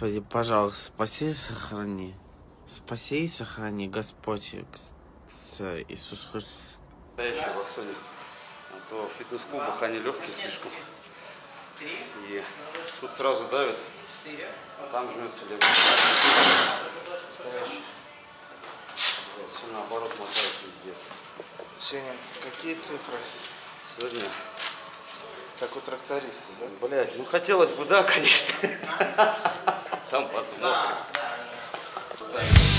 Господи, пожалуйста, спаси и сохрани. Спаси и сохрани, Господь Иисус Христос. Настоящий в Аксоне. А то в фитнес-клубах они легкие слишком. И тут сразу давит, а там жмется. Настоящий. Все наоборот мотает пиздец. Женя, какие цифры? Сегодня, Как у тракториста, да? блядь, ну хотелось бы, да, конечно. tampa próximo bocas.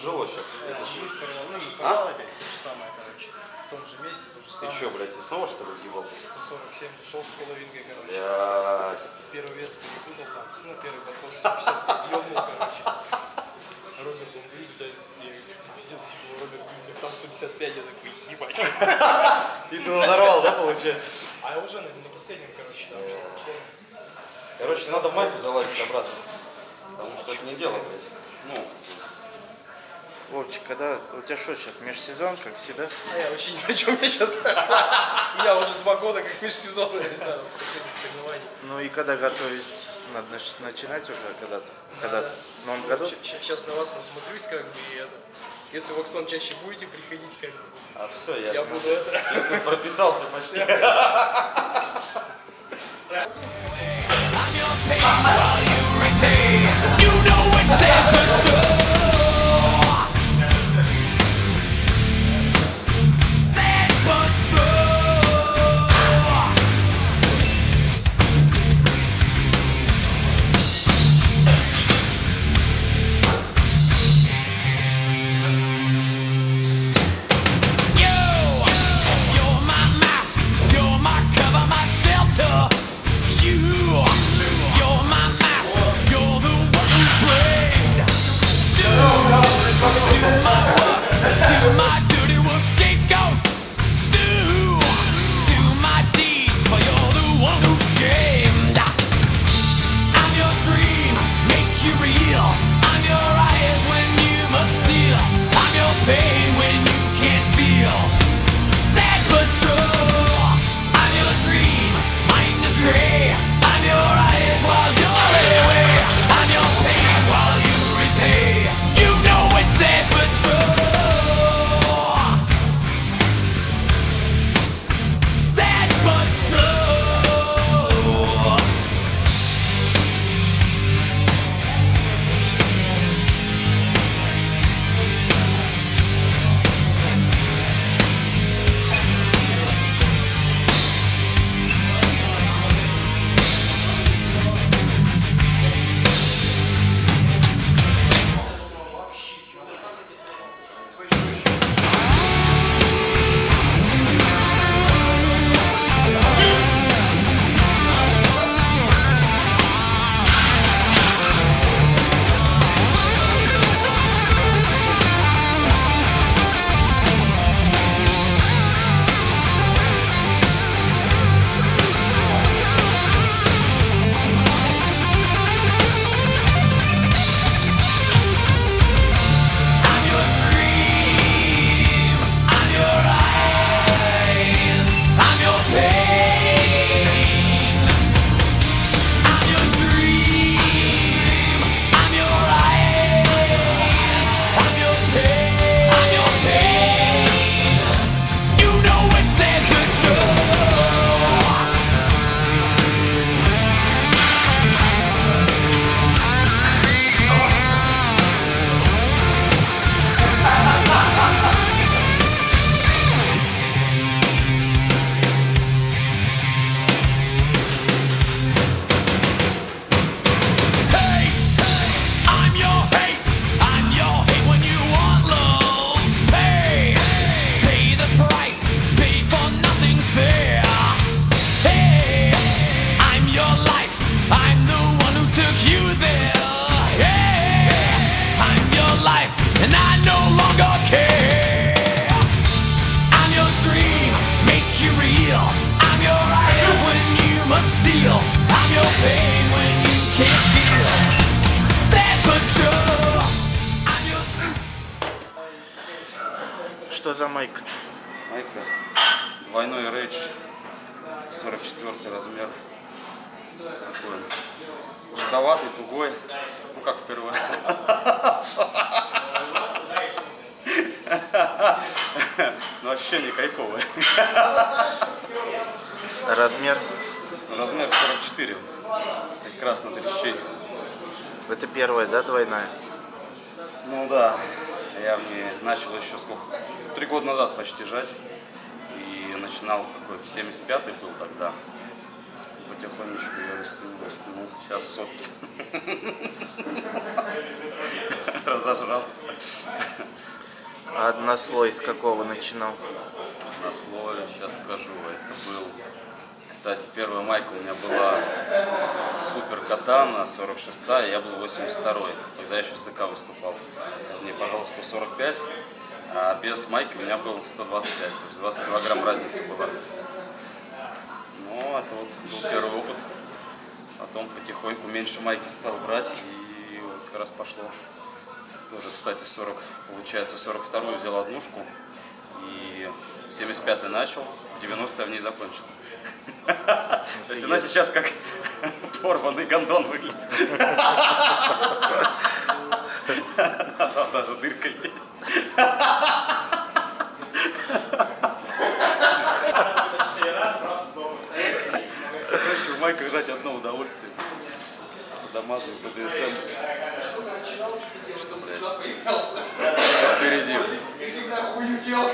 Тяжело сейчас. Самое, короче. В том же месте, то же Ты самое. что, блядь, и снова что ли въебался? 147, шел с половинкой, короче. Блядь. Первый вес перепутал там, ну, первый подход 150, ёбнул, короче. Роберт, он говорит, да, я говорю, что пиздец, его Роберт говорит, да там 155, я такой, ебать. И ты надорвал, да, получается? А я уже на, на последнем, короче, там что-то. Короче, надо в майку залазить обратно. Потому что это не дело, блядь. Ну, Вовчик, когда у тебя что сейчас, межсезон, как всегда? А я вообще не знаю, что у меня сейчас. У меня уже два года как межсезон, я не знаю, с последних соревнований. Ну и когда готовить? Надо нач- начинать уже когда-то? Когда-то? В новом году? Сейчас на вас насмотрюсь, как бы, и это. Если в Оксон чаще будете приходить, бы, а все, я, я же буду это. Я тут прописался почти. must steal. I'm your pain when you can't feel. That but true. I'm your truth. Что за майка Майка. Двойной рейдж. 44 размер. Такой узковатый, тугой. Ну, как в первый раз. Но ощущение кайфовое. Размер? Размер 44. Как раз над вещей. Это первая, да, двойная? Ну да, я в ней начал еще сколько? Три года назад почти жать. И начинал какой, в 75-й был тогда. Потихонечку я растянул, растянул. Сейчас в сотке. Разожрался. А однослой с какого начинал? На слове сейчас скажу. Это был... Кстати, первая майка у меня была супер катана, 46 я был 82 Тогда я еще с ДК выступал. Мне, пожалуйста, 45, а без майки у меня был 125. То есть 20 килограмм разница была. Ну, это вот был первый опыт. Потом потихоньку меньше майки стал брать, и как раз пошло. Тоже, кстати, 40, получается, 42-ю взял однушку, и в 75-й начал, в 90-й в ней закончил. То есть она сейчас как порванный гондон выглядит. Там даже дырка есть. Короче, в майках жать одно удовольствие. Садамазы, БДСМ. Что, блядь? Впереди. Ты всегда хуютел.